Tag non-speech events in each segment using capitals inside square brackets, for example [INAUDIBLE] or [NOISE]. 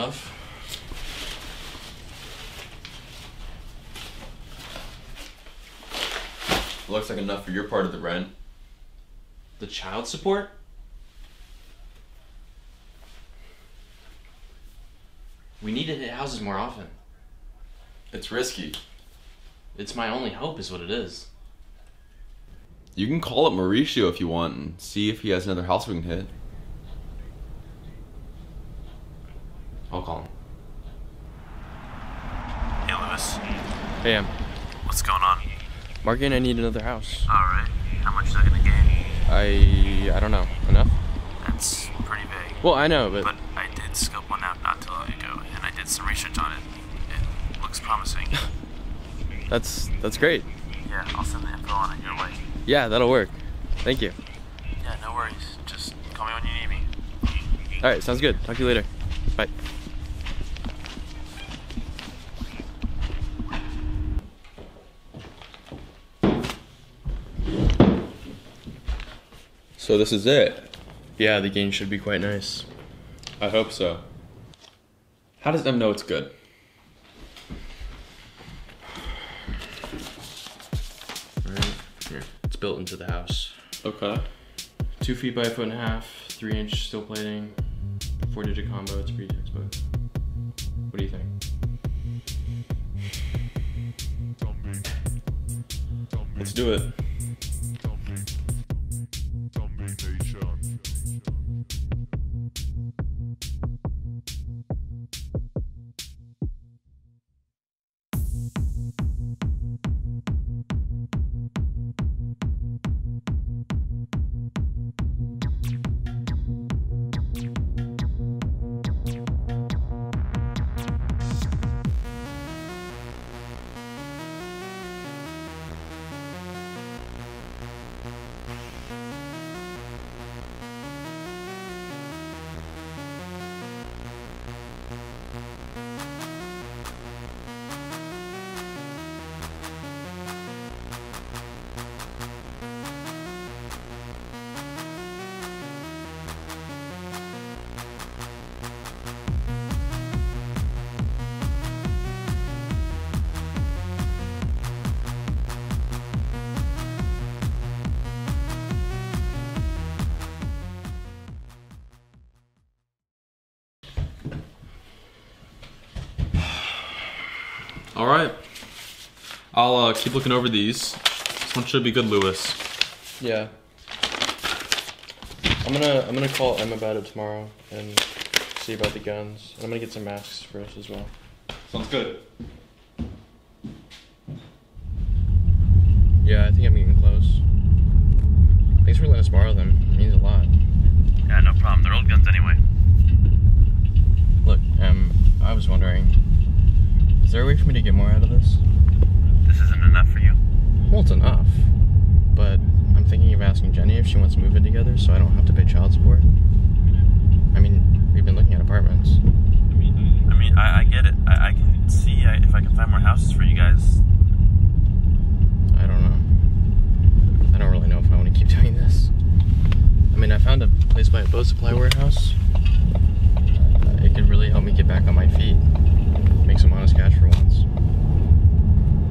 What's this? Not enough. Looks like enough for your part of the rent. The child support? We need to hit houses more often. It's risky. It's my only hope, is what it is. You can call up Mauricio if you want and see if he has another house we can hit. I'll call him. Hey, Lewis. Hey, Em. What's going on? Marky and I need another house. Alright. How much is that gonna gain? I I don't know. Enough? That's pretty vague. Well, I know, but But I did scope one out not too long ago, and I did some research on it. It looks promising. [LAUGHS] that's that's great. yeah, I'll send the info on it your way. Yeah, that'll work. Thank you. Yeah, no worries. Just call me when you need me. All right, sounds good. Talk to you later. Bye. So this is it. Yeah, the gain should be quite nice. I hope so. How does them know it's good? Here. It's built into the house. Okay. Two feet by a foot and a half, three inch steel plating, four digit combo. It's pretty textbook. What do you think? Let's do it. All right. I'll uh, keep looking over these. This one should be good, Lewis. Yeah. I'm gonna I'm gonna call Em about it tomorrow and see about the guns. And I'm gonna get some masks for us as well. Sounds good. Yeah, I think I'm getting close. Thanks for letting us borrow them. It means a lot. Yeah, no problem. They're old guns anyway. Look, um, I was wondering, is there a way for me to get more out of this? This isn't enough for you. Well, it's enough, but I'm thinking of asking Jenny if she wants to move in together so I don't have to pay child support. I mean, we've been looking at apartments. I mean, I, I get it. I, I can see uh, if I can find more houses for you guys. I don't know. I don't really know if I want to keep doing this. I mean, I found a place by a boat supply warehouse. Uh, it could really help me get back on my feet, make some honest cash for once.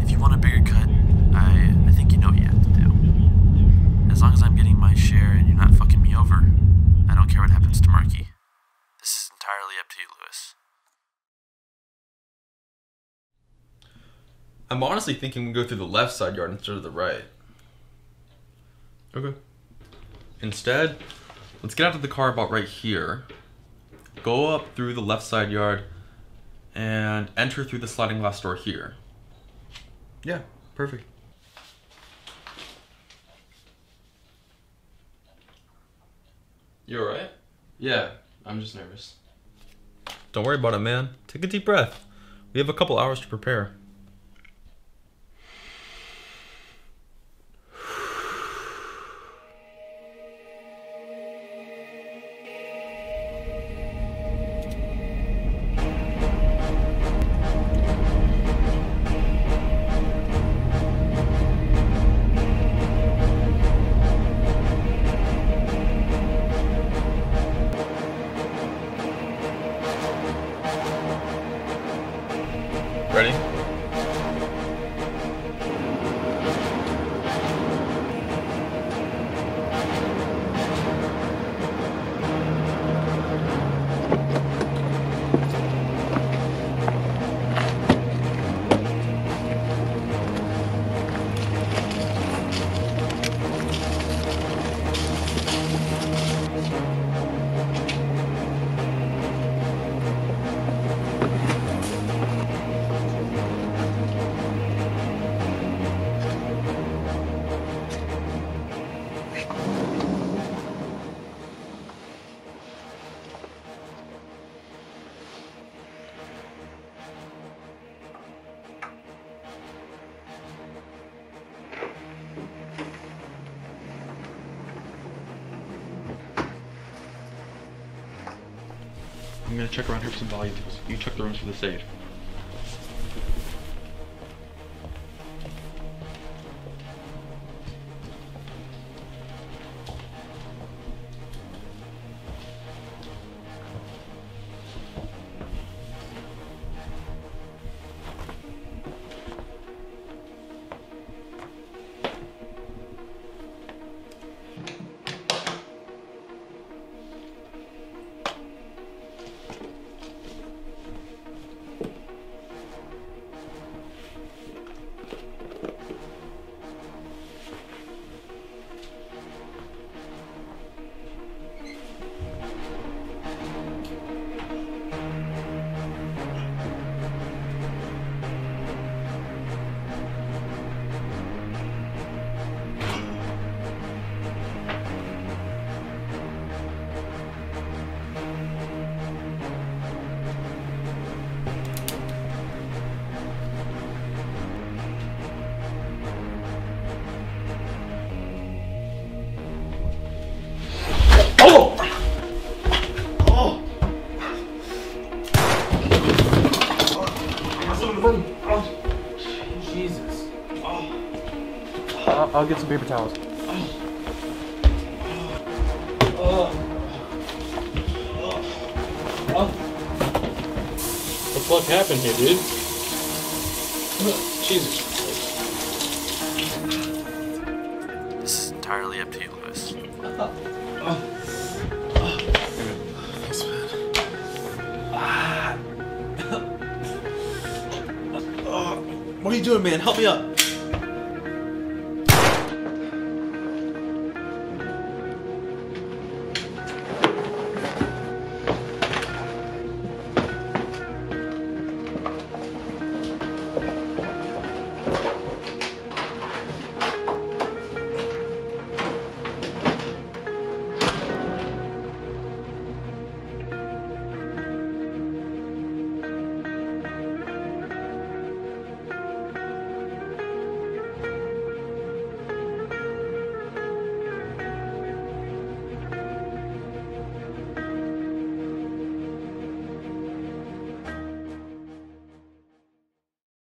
If you want a bigger cut, I, I think you know what you have to do. As long as I'm getting my share and you're not fucking me over, I don't care what happens to Marky. This is entirely up to you, Lewis. I'm honestly thinking we go through the left side yard instead of the right. Okay. Instead, let's get out of the car about right here. Go up through the left side yard and enter through the sliding glass door here. Yeah, perfect. You alright? Yeah, I'm just nervous. Don't worry about it, man. Take a deep breath. We have a couple hours to prepare. I'm gonna check around here for some valuables. You check the rooms for the safe. I'll, I'll get some paper towels. What the fuck happened here, dude? Jesus. This is entirely up to you, Lewis. Ah. [LAUGHS] Uh, what are you doing, man? Help me up.